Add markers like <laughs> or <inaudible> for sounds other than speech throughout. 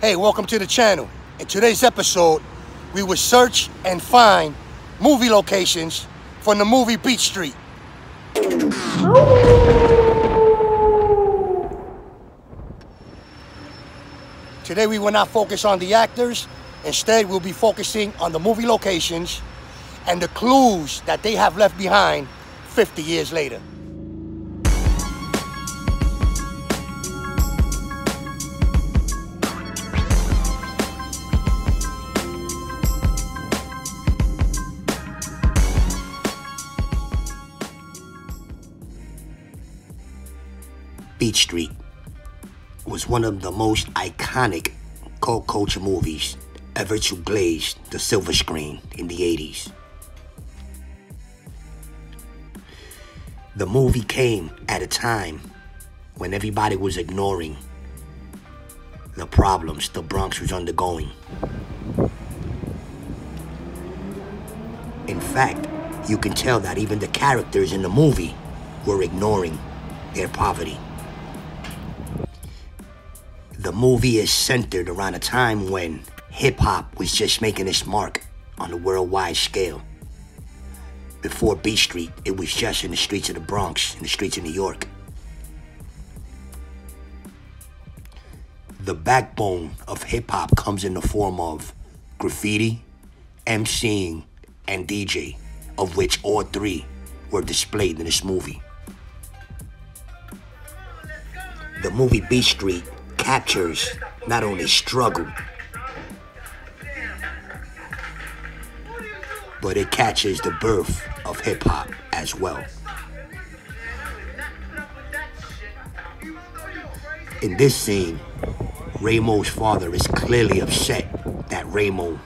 Hey, welcome to the channel. In today's episode, we will search and find movie locations from the movie Beat Street. Today we will not focus on the actors. Instead, we'll be focusing on the movie locations and the clues that they have left behind 50 years later. Beat Street was one of the most iconic cult culture movies ever to glaze the silver screen in the 80s. The movie came at a time when everybody was ignoring the problems the Bronx was undergoing. In fact, you can tell that even the characters in the movie were ignoring their poverty. The movie is centered around a time when hip hop was just making its mark on a worldwide scale. Before Beat Street, it was just in the streets of the Bronx, in the streets of New York. The backbone of hip hop comes in the form of graffiti, MCing, and DJ, of which all three were displayed in this movie. The movie Beat Street captures not only struggle, but it catches the birth of hip hop as well. In this scene, Ramo's father is clearly upset that Ramo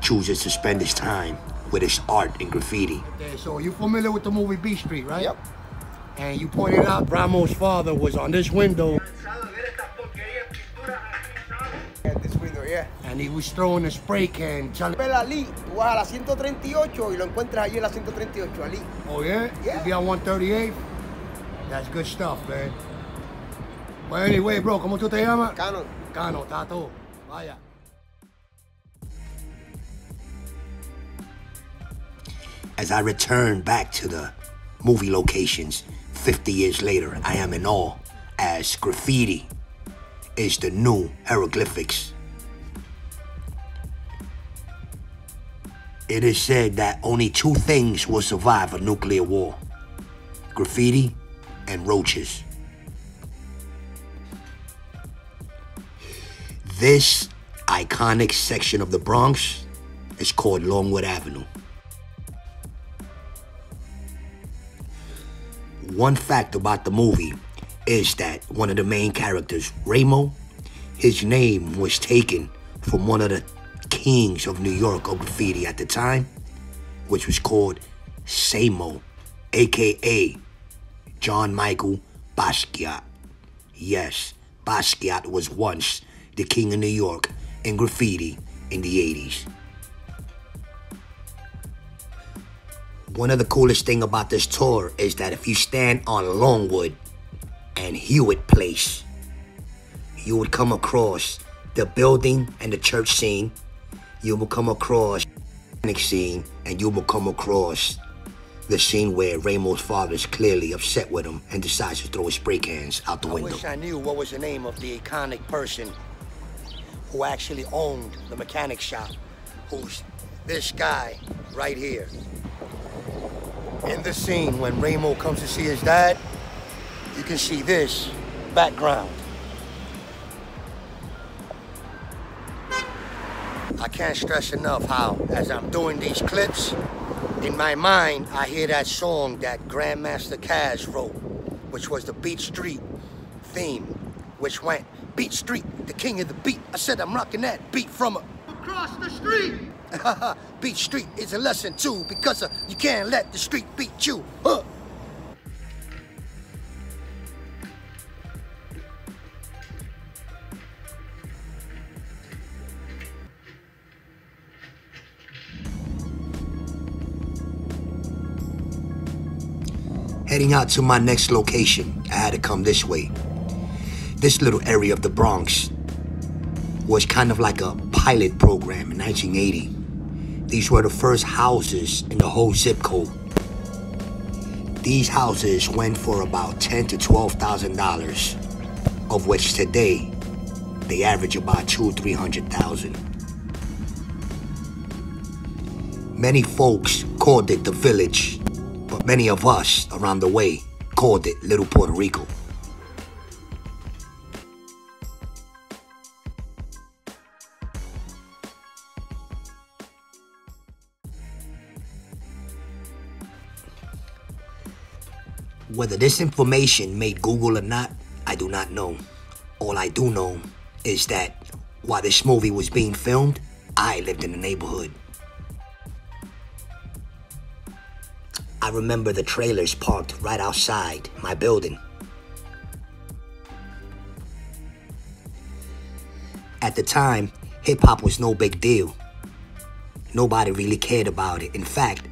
chooses to spend his time with his art and graffiti. Okay, so you familiar with the movie Beat Street, right? Yep. And you pointed out Ramo's father was on this window and he was throwing a spray can. telling- Ves a Ali, tú vas a la 138 y lo encuentras allí en la 138, Ali. Oh yeah? Yeah. You be on 138? That's good stuff, man. Well, anyway, bro, ¿cómo tú te llamas? Canon. Cano, Tato. Vaya. As I return back to the movie locations 50 years later, I am in awe as graffiti is the new hieroglyphics. It is said that only two things will survive a nuclear war graffiti and roaches. This iconic section of the Bronx is called Longwood Avenue. One fact about the movie is that one of the main characters, Ramo, his name was taken from one of the kings of New York of graffiti at the time, which was called Samo, aka John Michael Basquiat. Yes, Basquiat was once the king of New York in graffiti in the 80s. One of the coolest thing about this tour is that if you stand on Longwood and Hewitt Place, you would come across the building and the church scene. You will come across the scene and you will come across the scene where Ramo's father is clearly upset with him and decides to throw his spray cans out the window. I wish I knew what was the name of the iconic person who actually owned the mechanic shop, who's this guy right here. In the scene when Ramo comes to see his dad, you can see this background. I can't stress enough how, as I'm doing these clips, in my mind, I hear that song that Grandmaster Caz wrote, which was the Beat Street theme, which went, Beat Street, the king of the beat. I said I'm rocking that beat from a <laughs> across the street. beat Street is a lesson too, because uh, you can't let the street beat you. Huh. Heading out to my next location, I had to come this way. This little area of the Bronx was kind of like a pilot program in 1980. These were the first houses in the whole zip code. These houses went for about ten to twelve thousand dollars, of which today they average about two three hundred thousand. Many folks called it the village, many of us around the way called it Little Puerto Rico. Whether this information made Google or not, I do not know. All I do know is that while this movie was being filmed, I lived in the neighborhood. I remember the trailers parked right outside my building. At the time, hip hop was no big deal. Nobody really cared about it. In fact,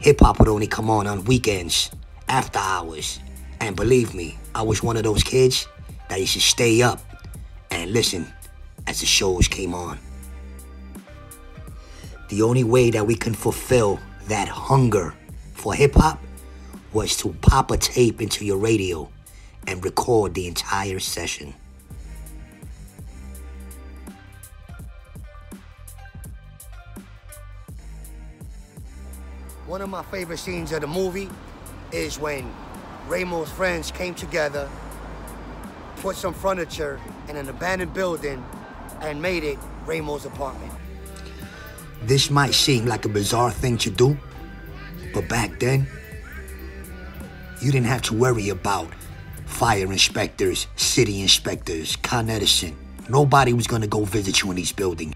hip hop would only come on on weekends, after hours. And believe me, I was one of those kids that used to stay up and listen as the shows came on. The only way that we can fulfill that hunger for hip hop was to pop a tape into your radio and record the entire session. One of my favorite scenes of the movie is when Ramos' friends came together, put some furniture in an abandoned building, and made it Ramos' apartment. This might seem like a bizarre thing to do, but back then, you didn't have to worry about fire inspectors, city inspectors, Con Edison. Nobody was gonna go visit you in these buildings.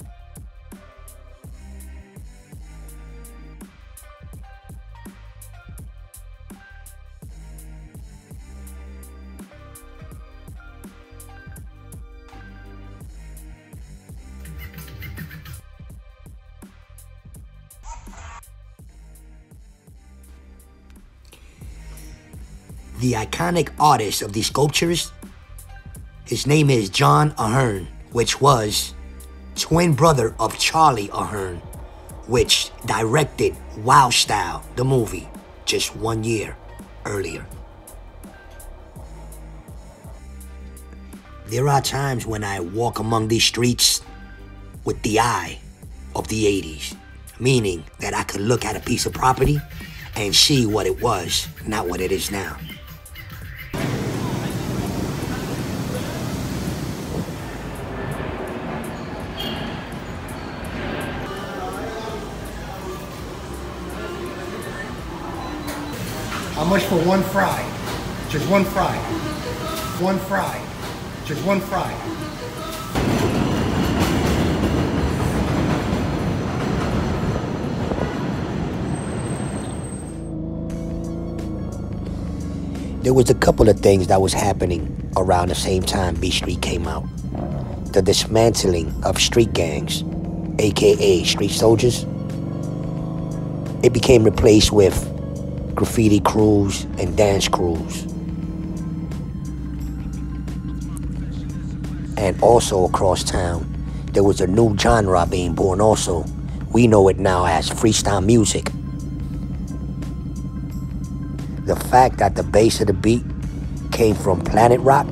The iconic artist of these sculptures. His name is John Ahearn, which was twin brother of Charlie Ahearn, which directed Wild Style, the movie, just one year earlier. There are times when I walk among these streets with the eye of the 80s, meaning that I could look at a piece of property and see what it was, not what it is now. Much for one fry? Just one fry. One fry. Just one fry. There was a couple of things that was happening around the same time Beat Street came out. The dismantling of street gangs, aka street soldiers. It became replaced with graffiti crews, and dance crews. And also across town, there was a new genre being born also. We know it now as freestyle music. The fact that the bass of the beat came from planet rock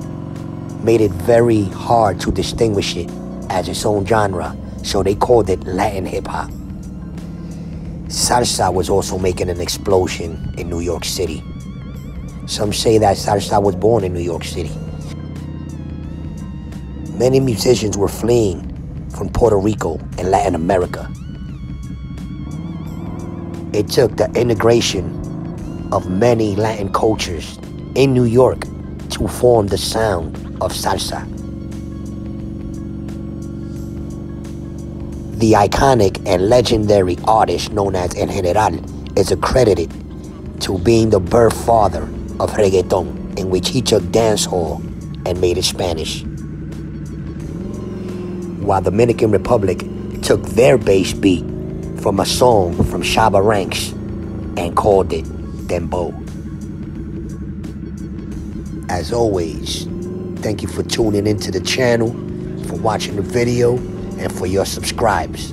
made it very hard to distinguish it as its own genre, so they called it Latin hip hop. Salsa was also making an explosion in New York City. Some say that salsa was born in New York City. Many musicians were fleeing from Puerto Rico and Latin America. It took the integration of many Latin cultures in New York to form the sound of salsa. The iconic and legendary artist known as El General is accredited to being the birth father of reggaeton, in which he took dancehall and made it Spanish. While the Dominican Republic took their bass beat from a song from Shabba Ranks and called it Dembow. As always, thank you for tuning into the channel for watching the video and for your subscribes.